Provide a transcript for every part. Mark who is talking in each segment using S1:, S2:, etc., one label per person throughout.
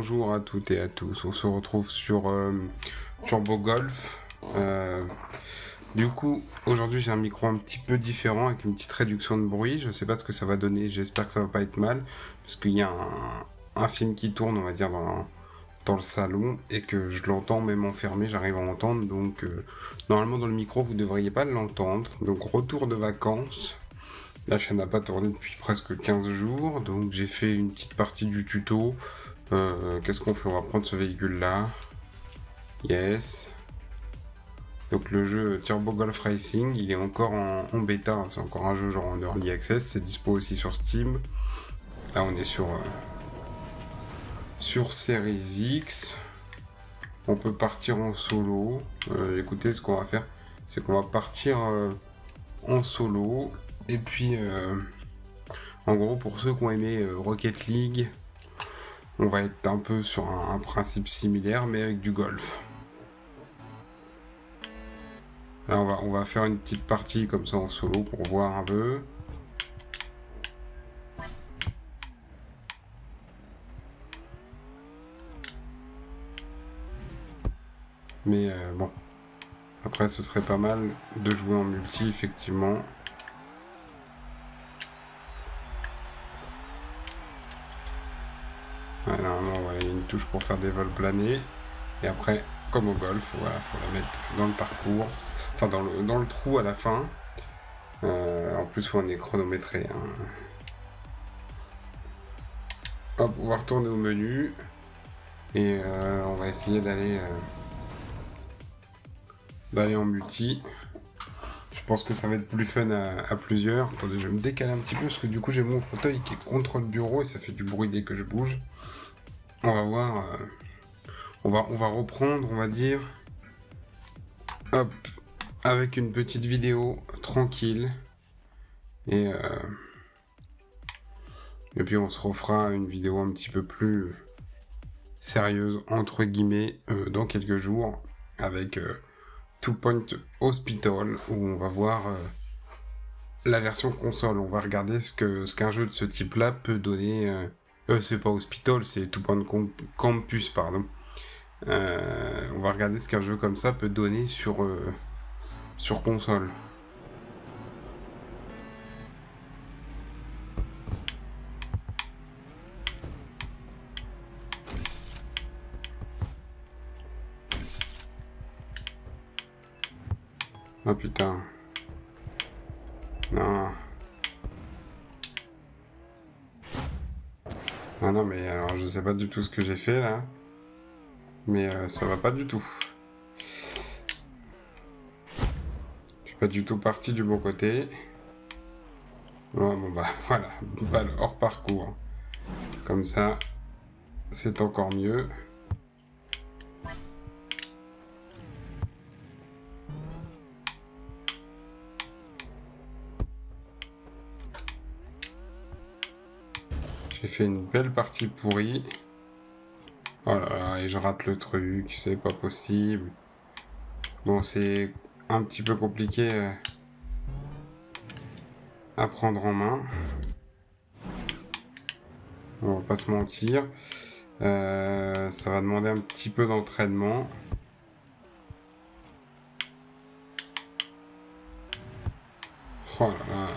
S1: Bonjour à toutes et à tous, on se retrouve sur euh, Turbo Golf. Euh, du coup, aujourd'hui j'ai un micro un petit peu différent avec une petite réduction de bruit. Je sais pas ce que ça va donner, j'espère que ça va pas être mal. Parce qu'il y a un, film qui tourne, on va dire, dans, dans le salon et que je l'entends même enfermé, j'arrive à l'entendre. Donc euh, normalement dans le micro vous devriez pas l'entendre. Donc retour de vacances. La chaîne n'a pas tourné depuis presque 15 jours, donc j'ai fait une petite partie du tuto. Euh, qu'est-ce qu'on fait? On va prendre ce véhicule-là. Yes. Donc le jeu Turbo Golf Racing, il est encore en, bêta, hein. c'est encore un jeu genre en early access, c'est dispo aussi sur Steam. Là on est sur, euh, sur Series X. On peut partir en solo. Euh, écoutez, ce qu'on va faire, c'est qu'on va partir en solo. Et puis, en gros, pour ceux qui ont aimé Rocket League, on va être un peu sur un, principe similaire, mais avec du golf. Là, on va, on va faire une petite partie comme ça en solo pour voir un peu. Mais euh, bon. Après, ce serait pas mal de jouer en multi, effectivement. Touche pour faire des vols planés. Et après, comme au golf, voilà, faut la mettre dans le parcours, enfin dans le, dans le trou à la fin. Euh, en plus, on est chronométré. Hein. Hop, on va retourner au menu. Et euh, on va essayer d'aller euh, en multi. Je pense que ça va être plus fun à, à, plusieurs. Attendez, je vais me décaler un petit peu parce que du coup j'ai mon fauteuil qui est contre le bureau et ça fait du bruit dès que je bouge. On va voir. Euh, on, va, on va reprendre, on va dire. Hop. Avec une petite vidéo tranquille. Et, euh, puis on se refera une vidéo un petit peu plus sérieuse, entre guillemets, euh, dans quelques jours. Avec Two Point Hospital, où on va voir la version console. On va regarder ce que ce qu'un jeu de ce type-là peut donner euh, c'est pas Hospital, c'est Tout Point Campus, pardon. Euh, on va regarder ce qu'un jeu comme ça peut donner sur, euh, sur console. Oh putain. Non. Ah non, mais alors je sais pas du tout ce que j'ai fait là. Mais euh, ça va pas du tout. Je suis pas du tout parti du bon côté. Bon, bon bah voilà, balle hors parcours. Comme ça, c'est encore mieux. Fait une belle partie pourrie. Oh là là, et je rate le truc, c'est pas possible. Bon, c'est un petit peu compliqué euh, à prendre en main. On va pas se mentir. Euh, ça va demander un petit peu d'entraînement. Oh là là.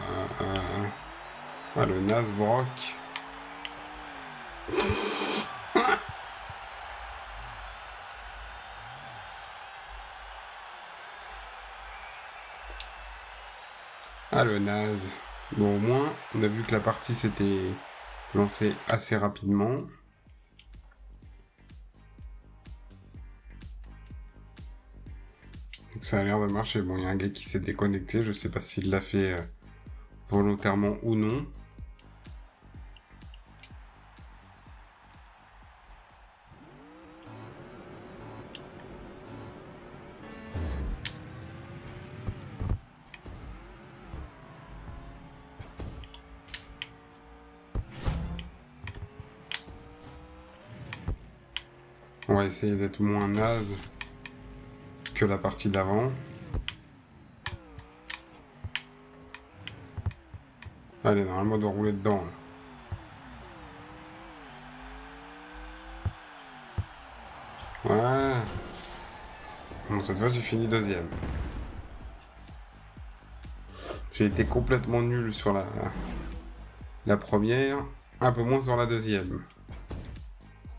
S1: Ah, le Nasbrock. Ah le naze. Bon au moins, on a vu que la partie s'était lancée assez rapidement. Donc ça a l'air de marcher. Bon, il y a un gars qui s'est déconnecté, je sais pas s'il l'a fait euh, volontairement ou non. Essayer d'être moins naze que la partie d'avant. Allez, normalement, de rouler dedans. Ouais. Bon, cette fois, j'ai fini deuxième. J'ai été complètement nul sur la, la première, un peu moins sur la deuxième.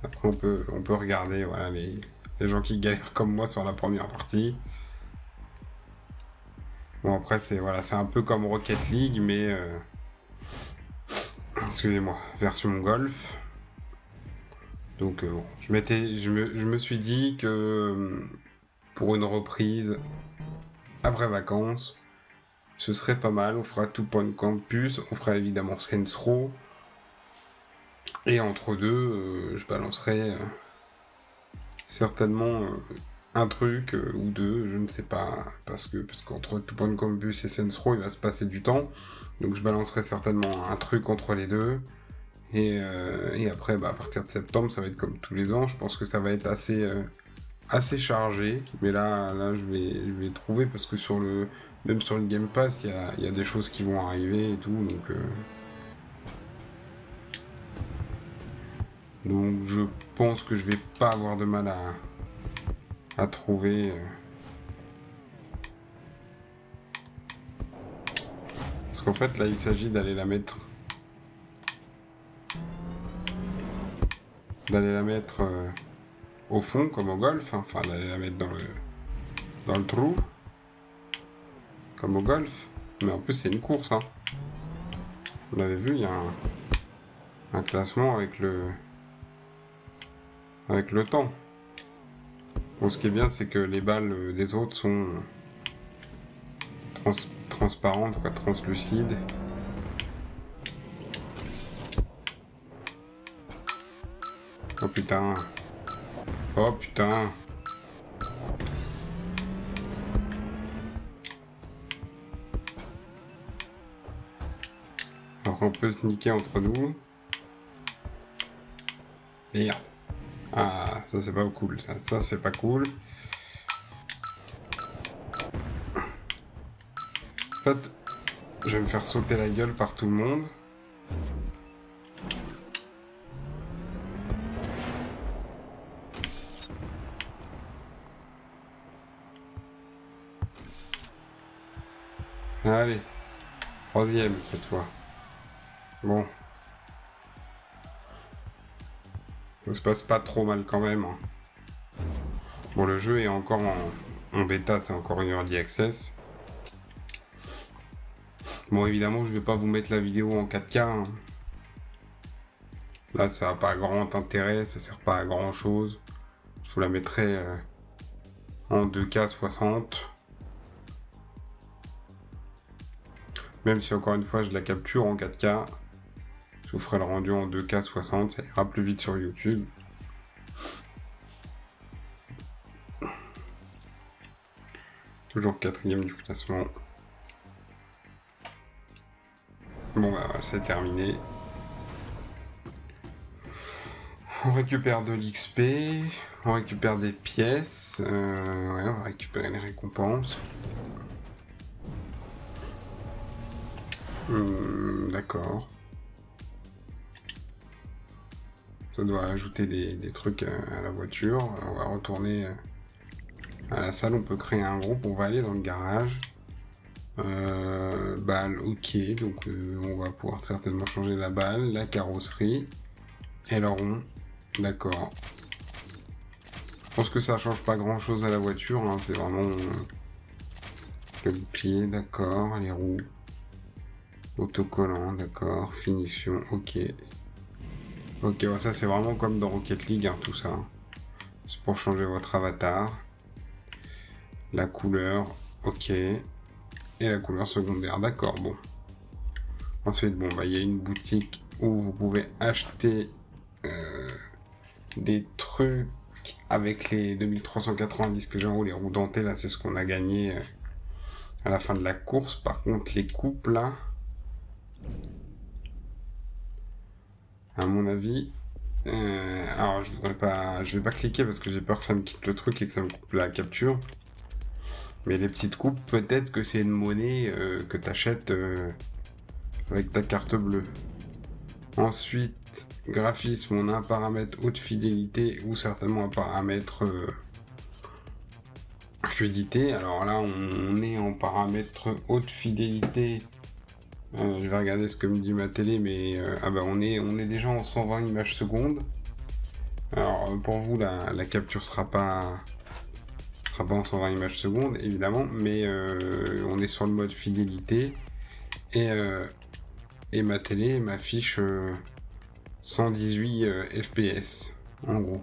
S1: Après, on peut, regarder les, les gens qui galèrent comme moi sur la première partie. Bon, après, c'est un peu comme Rocket League, mais... Euh, excusez-moi, version golf. Donc, euh, je, m'étais, je, me, je me suis dit que euh, pour une reprise après vacances, ce serait pas mal. On fera tout Point Campus, on fera évidemment Saints Row. Et entre deux, euh, je balancerai euh, certainement euh, un truc ou deux, je ne sais pas, parce que parce qu'entre Point Campus et Saints Row, il va se passer du temps. Donc je balancerai certainement un truc entre les deux. Et, et après, bah, à partir de septembre, ça va être comme tous les ans. Je pense que ça va être assez, assez chargé. Mais là, là je, vais, je vais trouver parce que sur le, même sur le Game Pass, il y a, des choses qui vont arriver et tout, donc... donc je pense que je vais pas avoir de mal à, à trouver... Euh. Parce qu'en fait, là, il s'agit d'aller la mettre... D'aller la mettre euh, au fond, comme au golf, hein. enfin, d'aller la mettre dans le, dans le trou comme au golf. Mais en plus, c'est une course. Hein. Vous l'avez vu, il y a un, classement avec le, avec le temps. Bon, ce qui est bien, c'est que les balles des autres sont transparentes, quoi, translucides. Oh putain. Oh putain. on peut se niquer entre nous. Merde. Ah, ça c'est pas cool, ça, ça c'est pas cool. En fait, je vais me faire sauter la gueule par tout le monde. Allez, troisième cette fois. Bon. Se passe pas trop mal quand même. Hein. Bon, le jeu est encore en, bêta, c'est encore une early access. Bon, évidemment, je vais pas vous mettre la vidéo en 4K. Hein. Là, ça n'a pas grand intérêt, ça sert pas à grand chose. Je vous la mettrai euh, en 2K 60. Même si encore une fois, je la capture en 4K. Vous ferai le rendu en 2K 60, ça ira plus vite sur YouTube. Toujours quatrième du classement. Bon bah c'est terminé. On récupère de l'XP, on récupère des pièces, euh, on va récupérer les récompenses. Hmm, d'accord. Ça doit ajouter des, trucs à, la voiture. On va retourner euh, à la salle. On peut créer un groupe. On va aller dans le garage. Euh, balle, ok. Donc euh, on va pouvoir certainement changer la balle, la carrosserie et le rond. D'accord. Je pense que ça change pas grand chose à la voiture. Hein. C'est vraiment le pied, d'accord. Les roues. Autocollant, d'accord. Finition, ok. Ok, ça c'est vraiment comme dans Rocket League, hein, tout ça. C'est pour changer votre avatar. La couleur, ok. Et la couleur secondaire, d'accord, bon. Ensuite, bon, bah, il y a une boutique où vous pouvez acheter euh, des trucs avec les 2390 que j'ai en haut, les roues dentées, là, c'est ce qu'on a gagné euh, à la fin de la course. Par contre, les coupes, là, à mon Euh, alors, je voudrais pas, je vais pas cliquer parce que j'ai peur que ça me quitte le truc et que ça me coupe la capture. Mais les petites coupes, peut-être que c'est une monnaie euh, que tu achètes euh, avec ta carte bleue. Ensuite, graphisme, on a un paramètre haute fidélité ou certainement un paramètre fluidité. Alors là, on, est en paramètre haute fidélité. Euh, je vais regarder ce que me dit ma télé, mais euh, ah bah on est, on est déjà en 120 images secondes. Alors pour vous, la, capture sera pas sera pas en 120 images secondes, évidemment, mais on est sur le mode fidélité. Et, et ma télé m'affiche 118 euh, FPS en gros.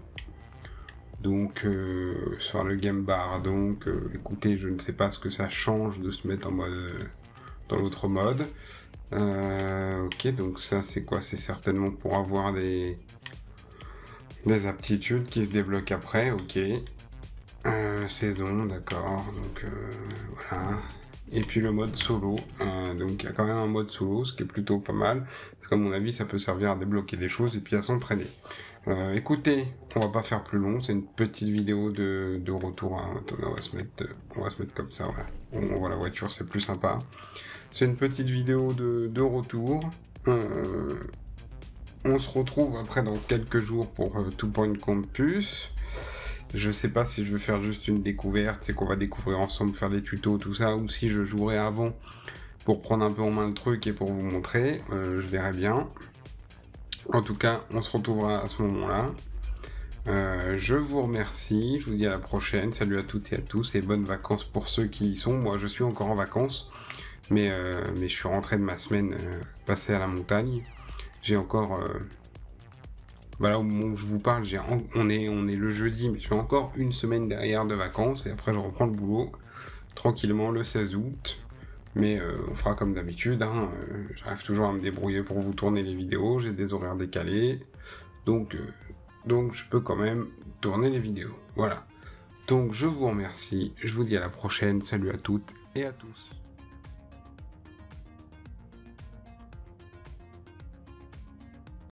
S1: Donc euh, sur le game bar, donc euh, écoutez, je ne sais pas ce que ça change de se mettre en mode dans l'autre mode. ok, donc ça c'est quoi? C'est certainement pour avoir des des aptitudes qui se débloquent après. Ok, saison, d'accord. Donc voilà. Et puis le mode solo. donc il y a quand même un mode solo, ce qui est plutôt pas mal. Parce mon avis, ça peut servir à débloquer des choses et puis à s'entraîner. Euh, écoutez, on va pas faire plus long. C'est une petite vidéo de, retour. Hein. on va se mettre, on va se mettre comme ça. Voilà. On voit la voiture, c'est plus sympa. C'est une petite vidéo de, retour. Euh, on se retrouve après dans quelques jours pour euh, Two Point Campus. Je sais pas si je veux faire juste une découverte, c'est qu'on va découvrir ensemble, faire des tutos, tout ça, ou si je jouerai avant pour prendre un peu en main le truc et pour vous montrer. Euh, je verrai bien. En tout cas, on se retrouvera à ce moment-là. Euh, je vous remercie, je vous dis à la prochaine, salut à toutes et à tous et bonnes vacances pour ceux qui y sont. Moi je suis encore en vacances, mais, euh, je suis rentré de ma semaine passée à la montagne. J'ai encore voilà, au moment où je vous parle, on, est, on est le jeudi, mais j'ai encore une semaine derrière de vacances, et après je reprends le boulot tranquillement le 16 août. Mais euh, on fera comme d'habitude, hein, euh, j'arrive toujours à me débrouiller pour vous tourner les vidéos, j'ai des horaires décalés, donc, euh, donc je peux quand même tourner les vidéos. Voilà. Donc je vous remercie, je vous dis à la prochaine, salut à toutes et à tous.